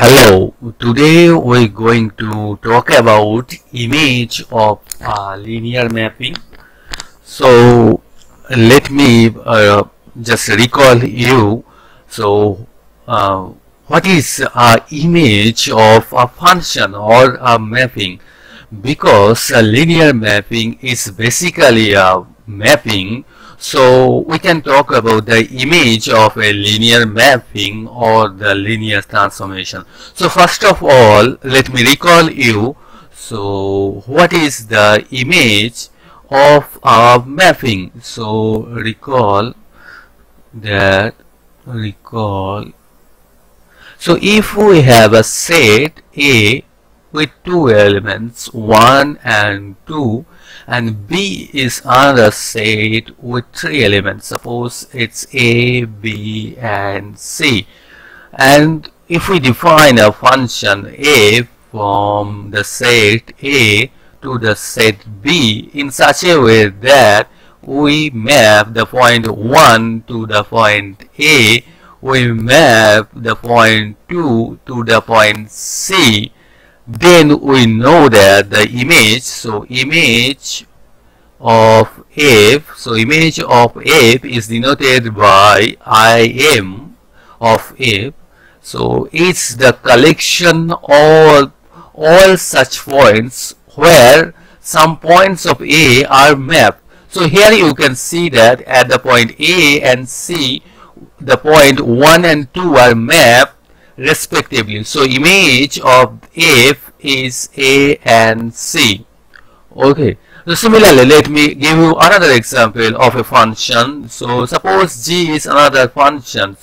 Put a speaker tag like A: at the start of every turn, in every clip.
A: Hello, today we're going to talk about image of uh, linear mapping. So let me uh, just recall you. So uh, what is a image of a function or a mapping? Because a linear mapping is basically a mapping so we can talk about the image of a linear mapping or the linear transformation. So first of all, let me recall you. So what is the image of a mapping? So recall that recall. So if we have a set A with two elements 1 and 2 and B is another set with three elements. Suppose it's A, B and C. And if we define a function f from the set A to the set B in such a way that we map the point 1 to the point A we map the point 2 to the point C then we know that the image so image of f so image of f is denoted by im of f. So it's the collection of all such points where some points of a are mapped. So here you can see that at the point a and c the point 1 and 2 are mapped respectively. So image of f is a and c. Okay. So similarly, let me give you another example of a function. So suppose g is another function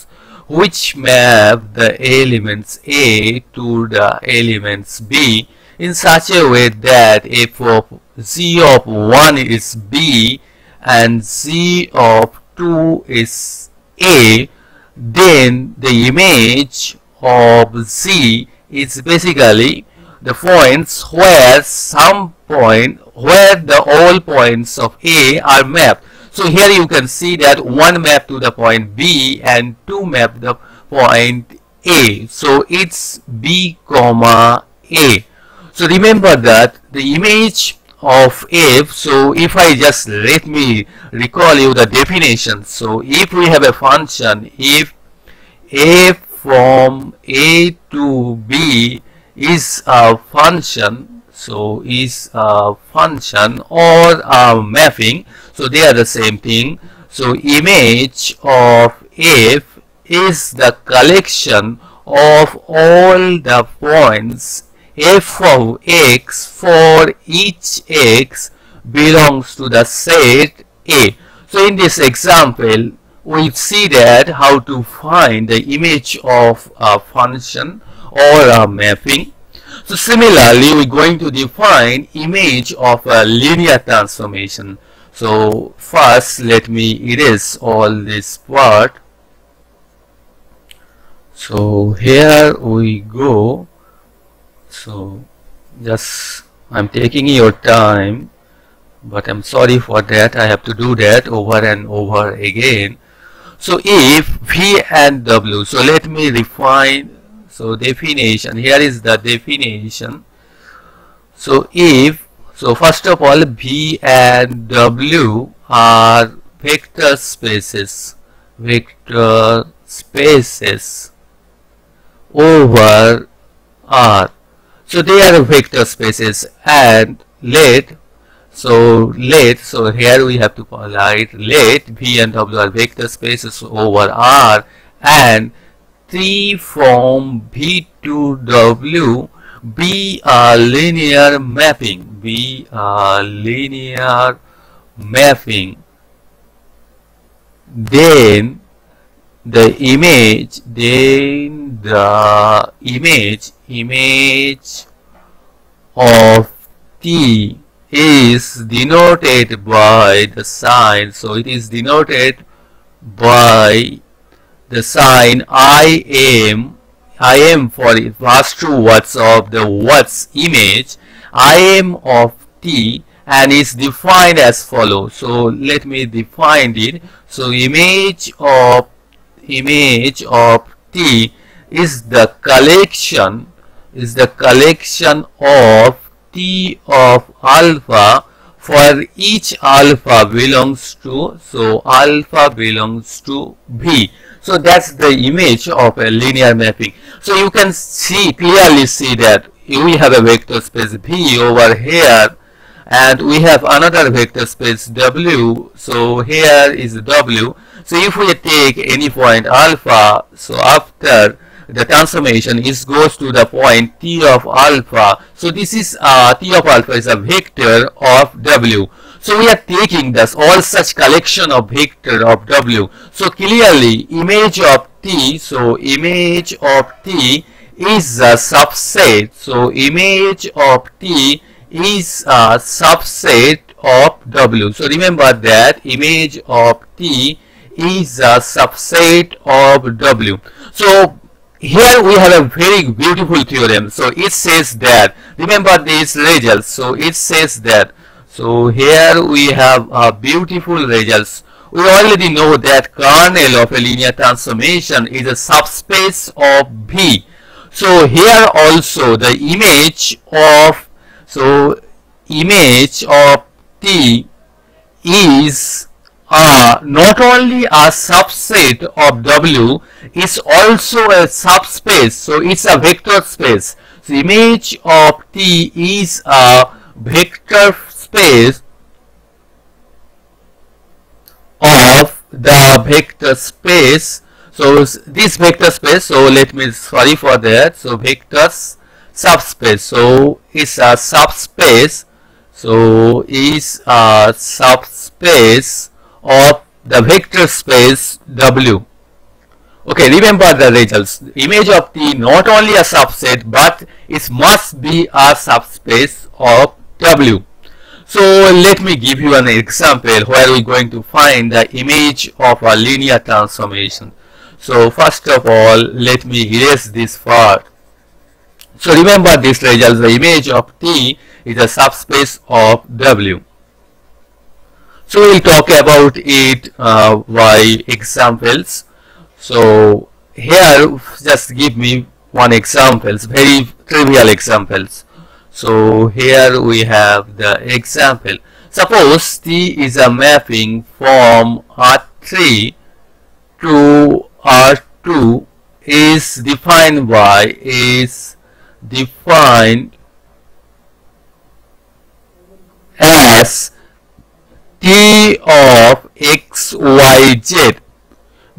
A: which map the elements a to the elements b in such a way that f of z of 1 is b and z of 2 is a then the image of Z is basically the points where some point where the all points of A are mapped. So here you can see that one map to the point B and two map the point A. So it's B comma A. So remember that the image of f so if I just let me recall you the definition so if we have a function if f from A to B is a function. So is a function or a mapping. So they are the same thing. So image of f is the collection of all the points. F of x for each x belongs to the set A. So in this example, we see that how to find the image of a function or a mapping. So similarly, we're going to define image of a linear transformation. So first, let me erase all this part. So here we go. So just I'm taking your time, but I'm sorry for that. I have to do that over and over again. So if V and W, so let me refine, so definition, here is the definition. So if, so first of all V and W are vector spaces, vector spaces over R. So they are vector spaces and let so let, so here we have to write let V and W are vector spaces over R and 3 from V to W be a linear mapping, be a linear mapping. Then the image, then the image, image of T is denoted by the sign. So it is denoted by the sign I am I am for it past two words of the words image I am of T and is defined as follows. So let me define it. So image of image of T is the collection is the collection of T of alpha for each alpha belongs to so alpha belongs to V so that's the image of a linear mapping. So you can see clearly see that we have a vector space V over here and we have another vector space W so here is W. So if we take any point alpha so after the transformation is goes to the point t of alpha. So this is uh, t of alpha is a vector of w. So we are taking this all such collection of vector of w. So clearly image of t so image of t is a subset. So image of t is a subset of w. So remember that image of t is a subset of w. So here we have a very beautiful theorem. So it says that remember these results. So it says that so here we have a beautiful results. We already know that kernel of a linear transformation is a subspace of V so here also the image of so image of T is are not only a subset of W is also a subspace. So it's a vector space. So image of T is a vector space of the vector space. So this vector space so let me sorry for that. So vectors subspace. So it's a subspace. So is a subspace of the vector space W. Okay, remember the results. Image of T not only a subset but it must be a subspace of W. So let me give you an example where we're going to find the image of a linear transformation. So first of all, let me erase this part. So remember this result, the image of T is a subspace of W. So we'll talk about it uh, by examples. So here just give me one examples, very trivial examples. So here we have the example. Suppose T is a mapping from R3 to R2 is defined by is defined as t of xyz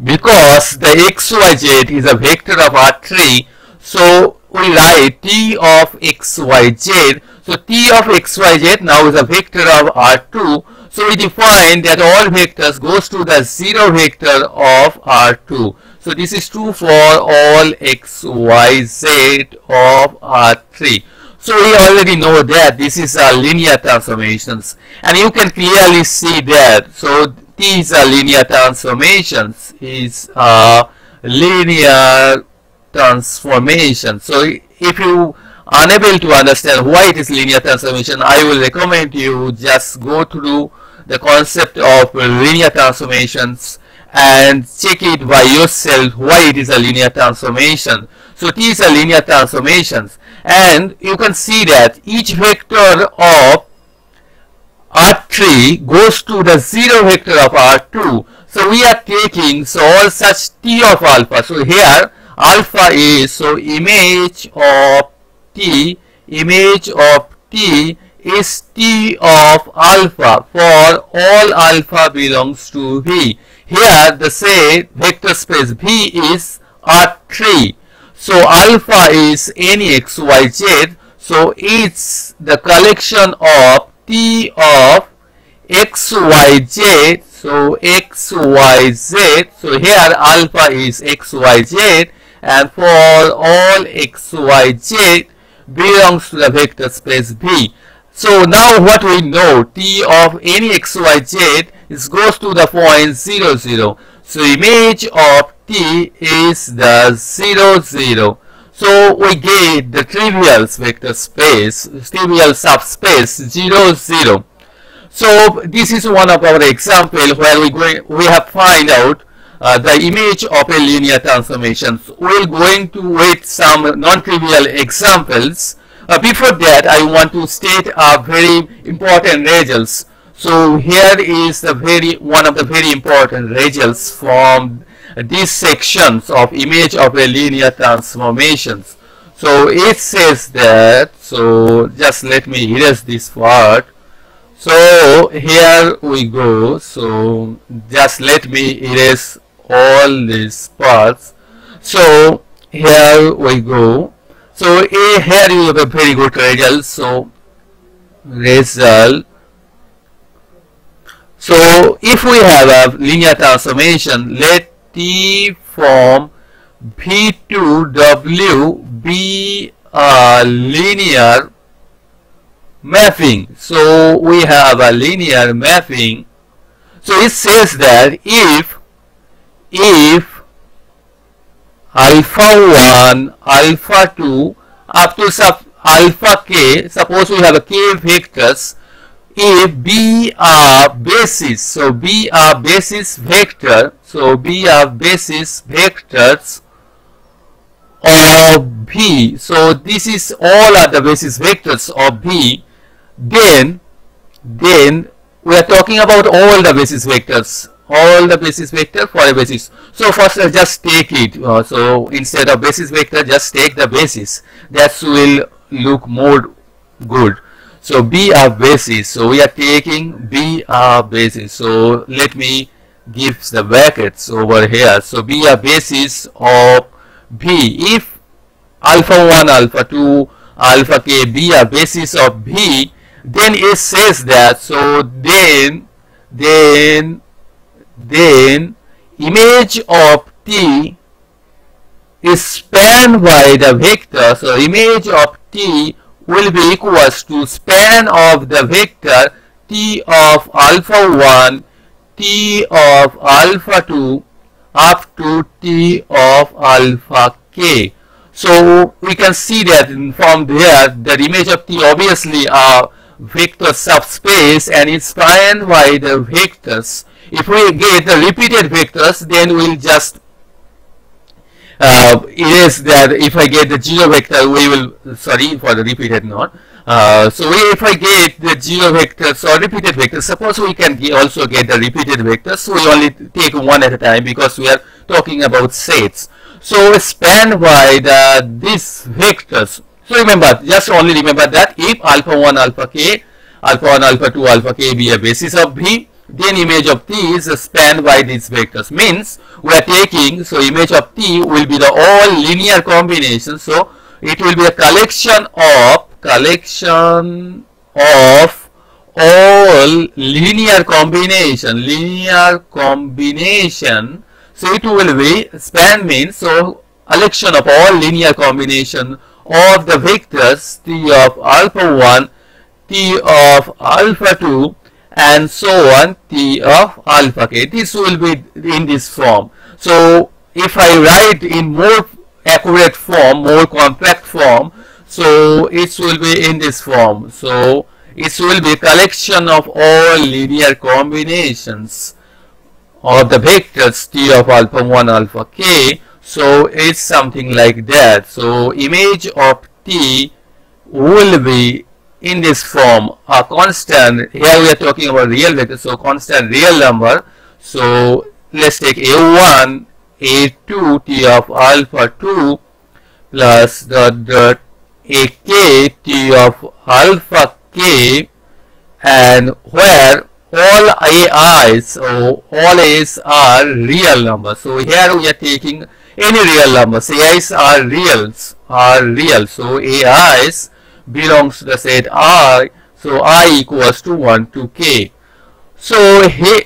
A: because the xyz is a vector of R3 so we write t of xyz so t of xyz now is a vector of R2 so we define that all vectors goes to the zero vector of R2 so this is true for all xyz of R3 so we already know that this is a linear transformations and you can clearly see that. So these are linear transformations is a linear transformation. So if you are unable to understand why it is linear transformation, I will recommend you just go through the concept of linear transformations and check it by yourself why it is a linear transformation. So these are linear transformations. And you can see that each vector of R3 goes to the zero vector of R2 so we are taking so all such T of alpha. So here alpha is so image of T image of T is T of alpha for all alpha belongs to V. Here the say vector space V is R3 so alpha is any xyz. So it's the collection of T of xyz. So xyz. So here alpha is xyz and for all xyz belongs to the vector space V. So now what we know T of any xyz is goes to the point 0 0. So image of T is the 0 0. So we get the trivial vector space, trivial subspace 0 0. So this is one of our example where we going, we have find out uh, the image of a linear transformation. We're going to with some non-trivial examples. Uh, before that, I want to state a very important results. So here is the very one of the very important results from these sections of image of a linear transformations. So it says that, so just let me erase this part. So here we go. So just let me erase all these parts. So here we go. So eh, here you have a very good result. So result. So if we have a linear transformation, let T from V2W be a linear mapping. So we have a linear mapping. So it says that if if alpha 1, alpha 2 up to sub alpha k, suppose we have a k vectors, if b are basis, so b are basis vector, so b are basis vectors of b, so this is all are the basis vectors of b, then then we are talking about all the basis vectors. All the basis vector for a basis. So first just take it. Uh, so instead of basis vector just take the basis. That will look more good. So B are basis. So we are taking B are basis. So let me give the brackets over here. So b a basis of b. If alpha 1 alpha 2 alpha k be a basis of b then it says that so then then then image of t is spanned by the vector. So image of t will be equals to span of the vector t of alpha 1 t of alpha 2 up to t of alpha k so we can see that from there the image of t obviously are vector subspace and it's spanned by the vectors. If we get the repeated vectors, then we'll just uh, erase that. If I get the zero vector, we will, sorry for the repeated node. Uh, so if I get the zero vectors or repeated vectors, suppose we can also get the repeated vectors, so we only take one at a time because we are talking about sets. So spanned by the these vectors so remember, just only remember that if alpha 1 alpha k, alpha 1 alpha 2 alpha k be a basis of V, then image of T is spanned by these vectors. Means we are taking, so image of T will be the all linear combination. So it will be a collection of, collection of all linear combination, linear combination. So it will be span means so collection of all linear combination of the vectors t of alpha 1, t of alpha 2 and so on t of alpha k. This will be in this form. So if I write in more accurate form, more compact form, so it will be in this form. So it will be collection of all linear combinations of the vectors t of alpha 1 alpha k so it's something like that. So image of t will be in this form a constant. Here we are talking about real vector. So constant real number. So let's take a1, a2 t of alpha 2 plus the, the ak t of alpha k and where all ai's so all a's are real numbers so here we are taking any real numbers. AIs are reals, are real. So AIs belongs to the set I. So I equals to 1 to K. So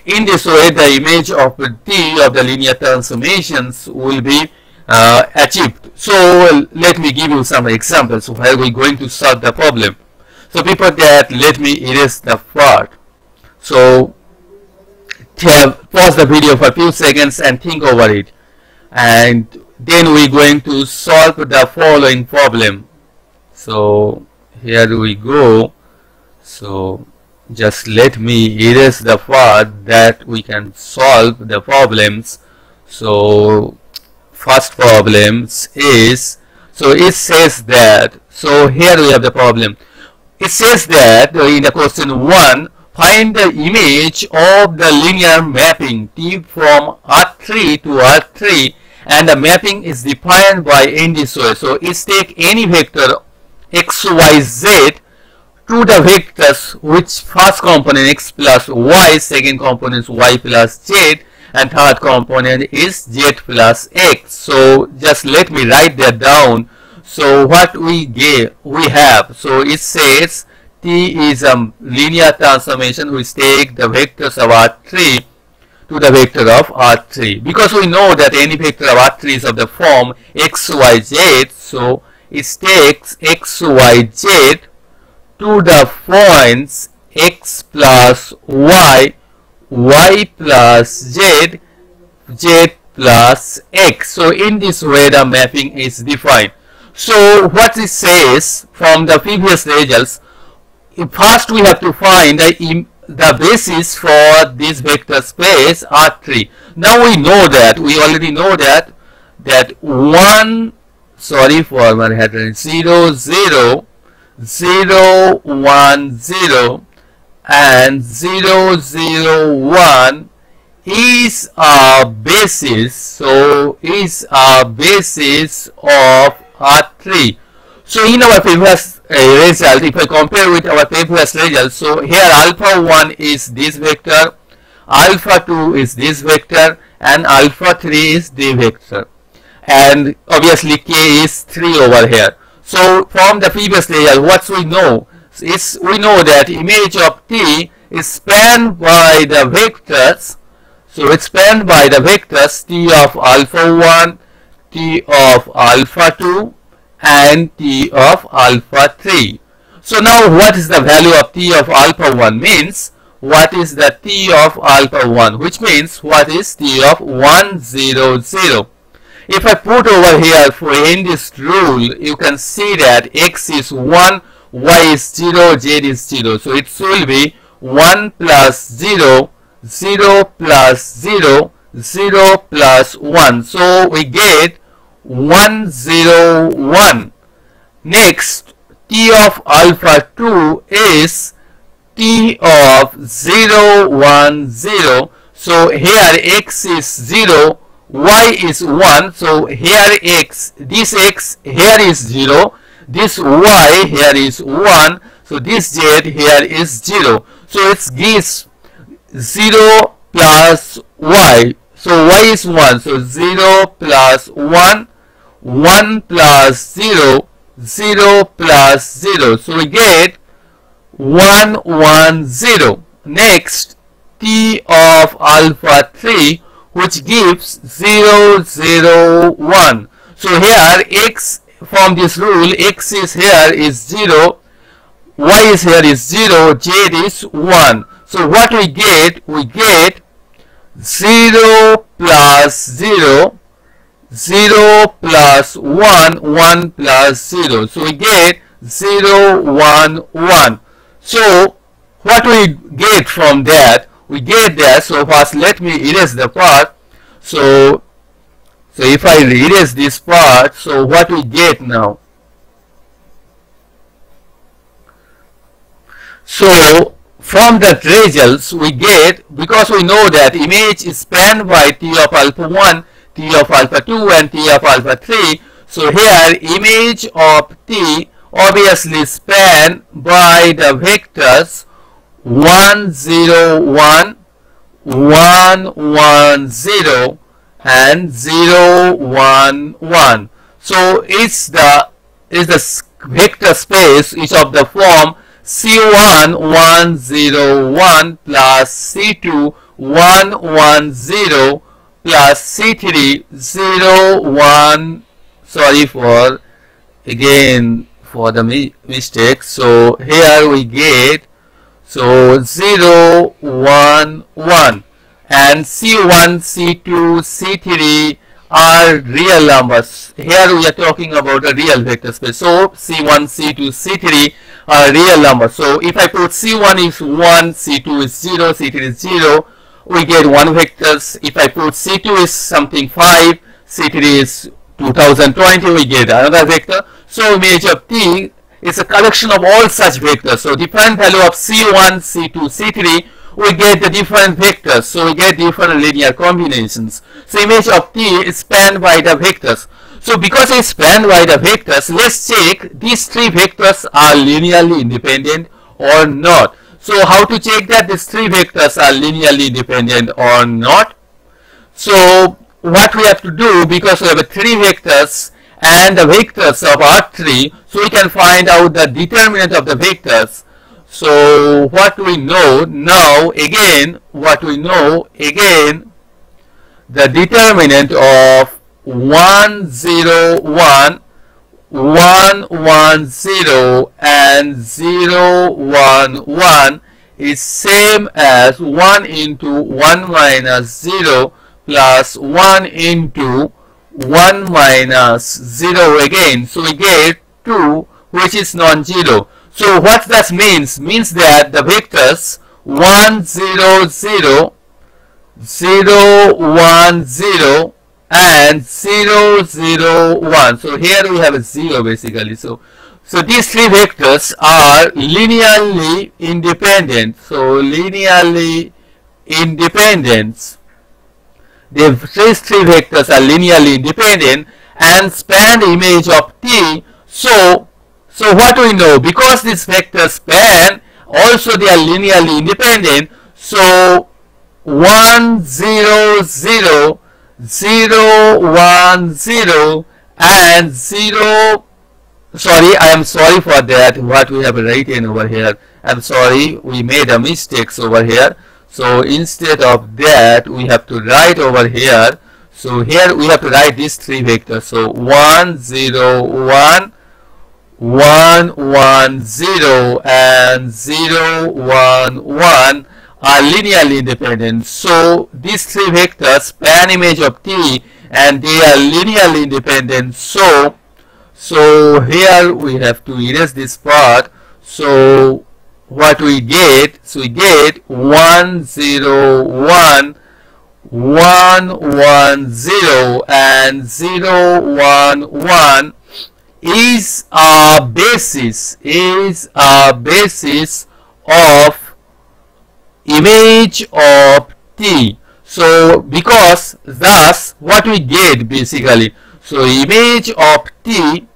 A: in this way, the image of T of the linear transformations will be uh, achieved. So let me give you some examples of how we're going to solve the problem. So before that, let me erase the part. So pause the video for a few seconds and think over it and then we're going to solve the following problem so here we go so just let me erase the part that we can solve the problems so first problem is so it says that so here we have the problem it says that in the question 1 find the image of the linear mapping T from R3 to R3 and the mapping is defined by way. So it's take any vector x, y, z to the vectors which first component x plus y, second component y plus z and third component is z plus x. So just let me write that down. So what we get, we have, so it says T is a linear transformation which take the vectors of R3 to the vector of R3. Because we know that any vector of R3 is of the form x, y, z, so it takes x, y, z to the points x plus y, y plus z, z plus x. So in this way the mapping is defined. So what it says from the previous results first we have to find the, the basis for this vector space R3. Now we know that, we already know that, that 1, sorry for my header, 0, 0, 0, 1, 0 and 0, 0, 1 is a basis, so is a basis of R3. So in our previous uh, result, if I compare with our previous result, so here alpha 1 is this vector, alpha 2 is this vector, and alpha 3 is the vector. And obviously k is 3 over here. So from the previous result, what we know we know that image of t is spanned by the vectors. So it's spanned by the vectors t of alpha 1, t of alpha 2, and t of alpha 3. So now what is the value of t of alpha 1 means what is the t of alpha 1 which means what is t of 1 0 0. If I put over here for in this rule you can see that x is 1 y is 0 z is 0 so it will be 1 plus 0 0 plus 0 0 plus 1 so we get 101. Next, T of alpha 2 is T of 0, 1, 0. So here x is 0, y is 1. So here x, this x here is 0, this y here is 1. So this z here is 0. So it gives 0 plus y. So y is 1. So 0 plus 1 1 plus 0, 0 plus 0. So we get 1, 1, 0. Next, t of alpha 3 which gives 0, 0, 1. So here x from this rule x is here is 0, y is here is 0, z is 1. So what we get? We get 0 plus 0 0 plus 1, 1 plus 0. So we get 0, 1, 1. So what we get from that? We get that. So first let me erase the part. So, so if I erase this part, so what we get now? So from the results we get, because we know that image is spanned by T of alpha 1 T of alpha 2 and T of alpha 3. So here image of T obviously span by the vectors 1 0 1 1 1 0 and 0 1 1 so it's the is the vector space is of the form c1 1 0 1 plus c2 1 1 0 plus C3 0 1 sorry for again for the mi mistake. So here we get so 0 1 1 and C1 C2 C3 are real numbers here we are talking about a real vector space so C1 C2 C3 are real numbers so if I put C1 is 1 C2 is 0 C3 is 0 we get one vectors. If I put C2 is something 5, C3 is 2020, we get another vector. So image of T is a collection of all such vectors. So different value of C1, C2, C3, we get the different vectors. So we get different linear combinations. So image of T is spanned by the vectors. So because it's spanned by the vectors, let's check these three vectors are linearly independent or not. So how to check that these three vectors are linearly independent or not? So what we have to do because we have three vectors and the vectors of R3 so we can find out the determinant of the vectors so what we know now again what we know again the determinant of 1 0 1 1 1 0 and 0 1 1 is same as 1 into 1 minus 0 plus 1 into 1 minus 0 again. So we get 2 which is non-zero. So what that means? Means that the vectors 1, 0, 0, 0, 1, 0 and 0, 0, 1. So here we have a 0 basically. So, so these three vectors are linearly independent. So linearly independent. The these three vectors are linearly independent and span the image of T. So, so what do we know? Because these vectors span, also they are linearly independent. So, 1, 0, 0, 0, 1, 0 and 0 sorry I am sorry for that what we have written over here I'm sorry we made a mistakes over here so instead of that, we have to write over here. So here we have to write these three vectors. So 1, 0, 1, 1, 1, 0 and 0, 1, 1 are linearly independent. So these three vectors span image of T and they are linearly independent. So, so here we have to erase this part. So what we get so we get 1 0 1 1 1 0 and 0 1 1 is a basis is a basis of image of t so because thus what we get basically so image of t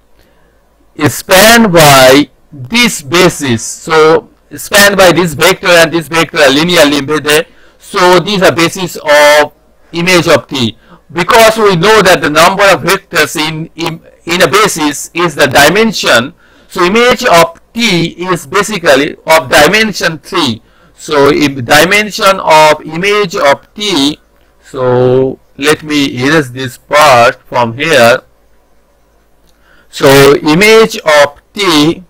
A: is spanned by this basis so spanned by this vector and this vector are linearly embedded. So these are basis of image of T. Because we know that the number of vectors in, in, in a basis is the dimension. So image of T is basically of dimension 3. So in dimension of image of T, so let me erase this part from here. So image of T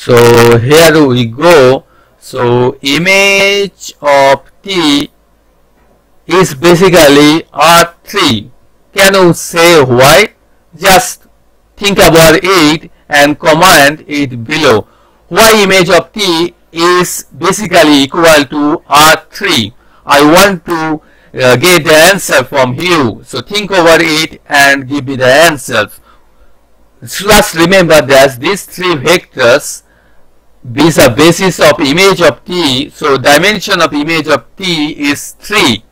A: so here we go so image of t is basically r3 can you say why? Just think about it and comment it below. Why image of t is basically equal to r3 i want to uh, get the answer from you. So think over it and give me the answers just remember that these three vectors is a basis of image of t. So dimension of image of t is 3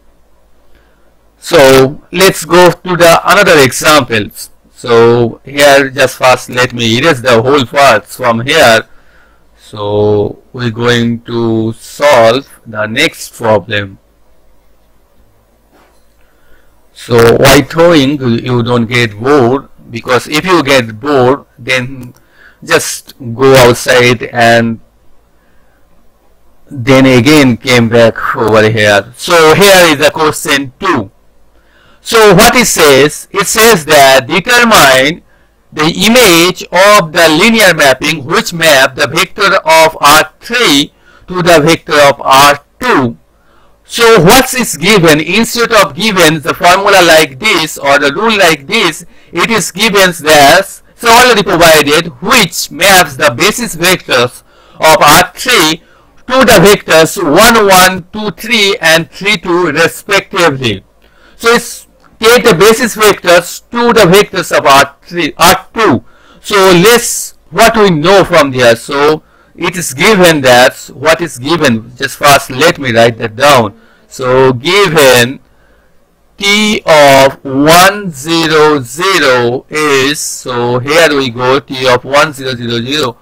A: so let's go to the another examples so here just first let me erase the whole parts from here so we're going to solve the next problem so while throwing you don't get bored because if you get bored then just go outside and then again came back over here. So here is the question 2. So what it says, it says that determine the image of the linear mapping which map the vector of R3 to the vector of R2. So what is given, instead of given the formula like this or the rule like this, it is given as so already provided which maps the basis vectors of R3 to the vectors 1 1 2 3 and 3 2 respectively so it's take the basis vectors to the vectors of R3 R2 so let's what we know from there. So it is given that what is given just first let me write that down. So given t of 100 is so here we go t of 1000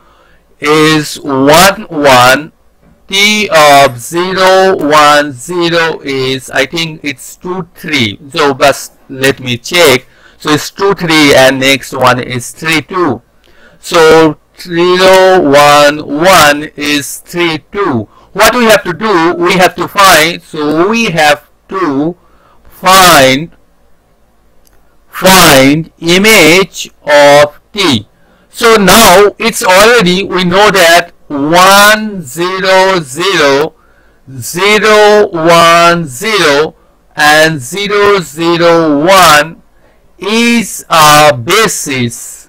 A: is 1 1 t of 0 1 0 is I think it's 2 3 so but let me check. So it's 2 3 and next one is 3 2 so 0 1 1 is 3 2 what we have to do we have to find so we have to find find image of t. So now it's already we know that 1 0 0 0 1 0 and 0 0 1 is a basis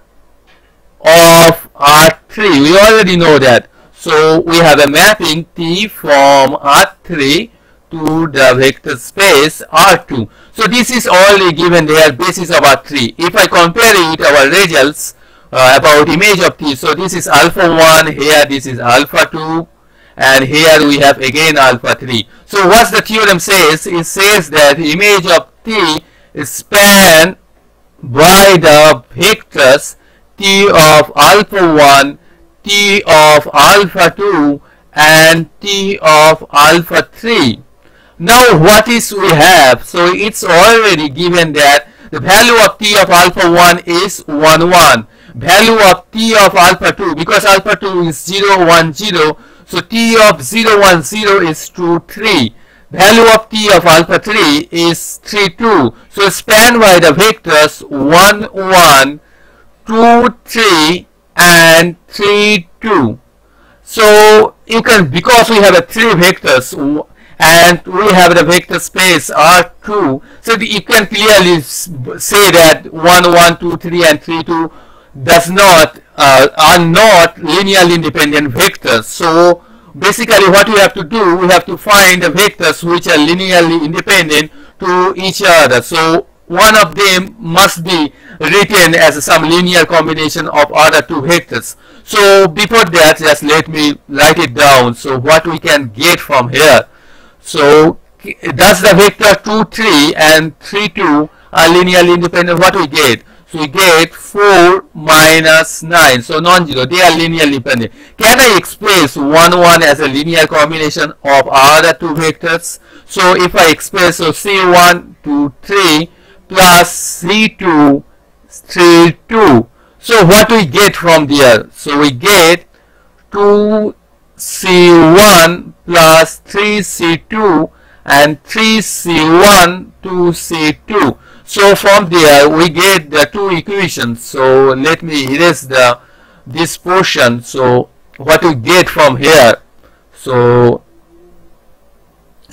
A: of R3 we already know that so we have a mapping T from R3 to the vector space R2. So this is already given there basis of R3. If I compare it our results uh, about image of T. So this is alpha 1 here this is alpha 2 and here we have again alpha 3. So what the theorem says it says that image of T is spanned by the vectors T of alpha 1 T of alpha 2 and T of alpha 3. Now what is we have? So it's already given that the value of T of alpha 1 is 1 1. Value of T of alpha 2 because alpha 2 is 0 1 0. So T of 0 1 0 is 2 3. Value of T of alpha 3 is 3 2. So span by the vectors 1 1 2 3 and 3 2 so you can because we have a three vectors and we have the vector space R2 so you can clearly say that 1 1 2 3 and 3 2 does not uh, are not linearly independent vectors so basically what we have to do we have to find the vectors which are linearly independent to each other so one of them must be written as some linear combination of other two vectors. So before that, just let me write it down. So what we can get from here. So does the vector 2, 3 and 3, 2 are linearly independent? What we get? So we get 4 minus 9. So non-zero. They are linearly independent. Can I express 1, 1 as a linear combination of other two vectors? So if I express so C1 to 3 plus C2 3 2 so what do we get from there so we get 2c1 plus 3c2 and 3c1 2c2 so from there we get the two equations. So let me erase the this portion. So what we get from here so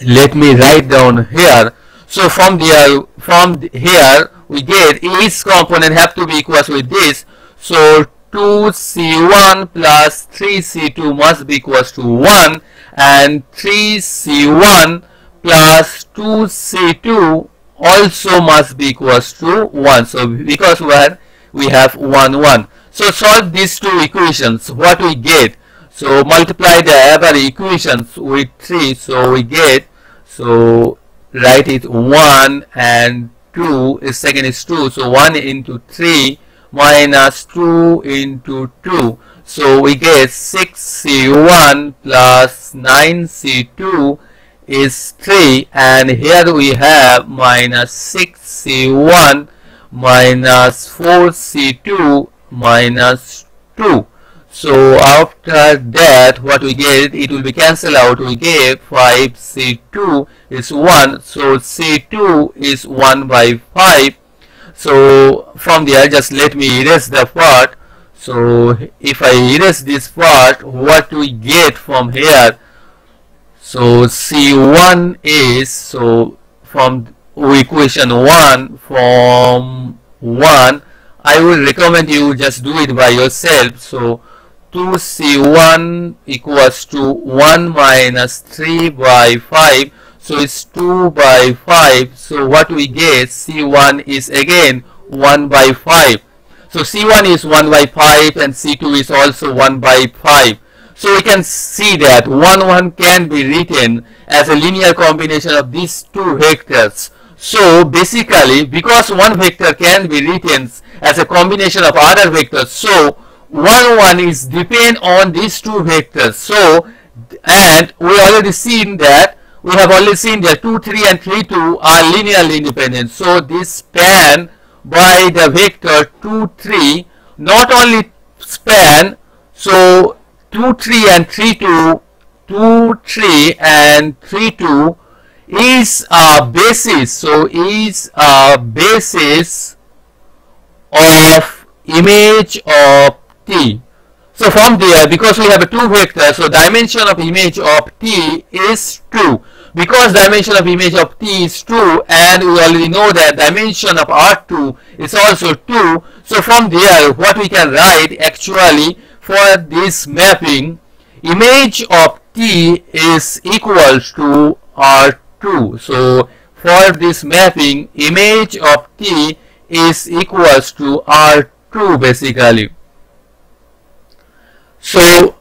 A: let me write down here. So from there from here we get each component have to be equals with this. So 2c1 plus 3c2 must be equals to 1 and 3c1 plus 2c2 also must be equals to 1 so because where we have 1 1 so solve these two equations. What we get? So multiply the other equations with 3 so we get so write it 1 and 2 is second is 2 so 1 into 3 minus 2 into 2 so we get 6c1 plus 9c2 is 3 and here we have minus 6c1 minus 4c2 minus 2 so after that what we get it will be cancelled out. We get 5 C2 is 1 so C2 is 1 by 5 so from there just let me erase the part. So if I erase this part what we get from here so C1 is so from oh, equation 1 from 1 I will recommend you just do it by yourself. So 2c1 equals to 1 minus 3 by 5 so it's 2 by 5 so what we get c1 is again 1 by 5 so c1 is 1 by 5 and c2 is also 1 by 5 so we can see that 1 1 can be written as a linear combination of these two vectors. So basically because one vector can be written as a combination of other vectors so 1 1 is depend on these two vectors. So and we already seen that we have already seen that 2 3 and 3 2 are linearly independent. So this span by the vector 2 3 not only span so 2 3 and 3 2 2 3 and 3 2 is a basis so is a basis of image of t. So from there, because we have a 2 vector, so dimension of image of t is 2. Because dimension of image of t is 2 and we already know that dimension of R2 is also 2. So from there, what we can write actually for this mapping, image of t is equal to R2. So for this mapping, image of t is equals to R2 basically. So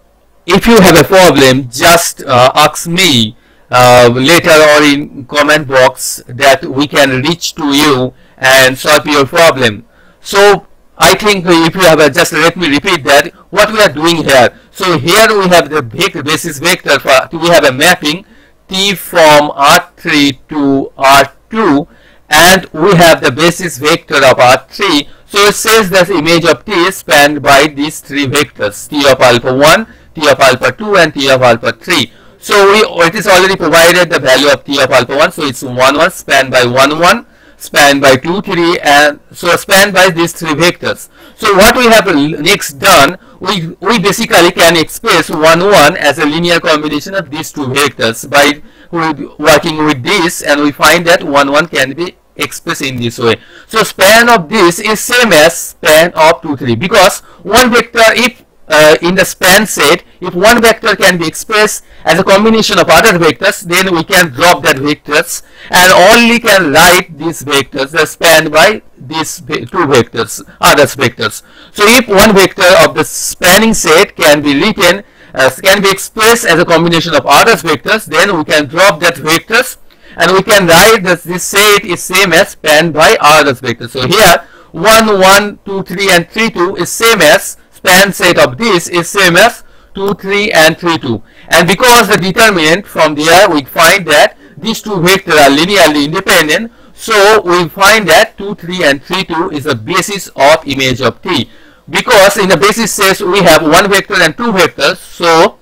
A: if you have a problem, just uh, ask me uh, later or in comment box that we can reach to you and solve your problem. So I think if you have a, just let me repeat that what we are doing here. So here we have the basis vector for we have a mapping T from R3 to R2 and we have the basis vector of R3 so it says that image of T is spanned by these three vectors T of alpha 1, T of alpha 2 and T of alpha 3. So we, it is already provided the value of T of alpha 1 so it's 1 1 spanned by 1 1 spanned by 2 3 and so span by these three vectors. So what we have next done we, we basically can express 1 1 as a linear combination of these two vectors by working with this and we find that 1 1 can be expressed in this way. So span of this is same as span of 2, 3 because one vector if uh, in the span set if one vector can be expressed as a combination of other vectors then we can drop that vectors and only can write these vectors that span by these two vectors others vectors. So if one vector of the spanning set can be written as can be expressed as a combination of other vectors then we can drop that vectors and we can write that this set is same as span by other vectors. So here 1, 1, 2, 3 and 3, 2 is same as span set of this is same as 2, 3 and 3, 2. And because the determinant from there we find that these two vectors are linearly independent so we find that 2, 3 and 3, 2 is the basis of image of T. Because in the basis set we have one vector and two vectors so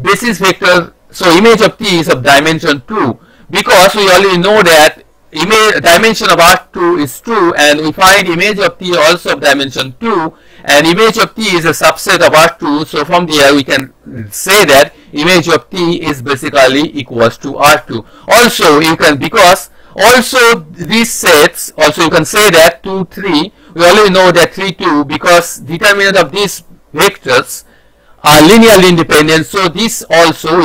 A: basis vector so image of T is of dimension 2 because we already know that image dimension of R2 is 2 and we find image of T also of dimension 2 and image of T is a subset of R2 so from there we can say that image of T is basically equals to R2 also you can because also these sets also you can say that 2 3 we already know that 3 2 because determinant of these vectors are linearly independent so this also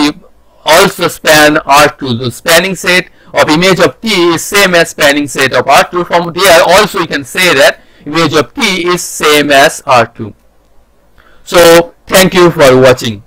A: also span R2. The spanning set of image of T is same as spanning set of R2. From there also you can say that image of T is same as R2. So thank you for watching.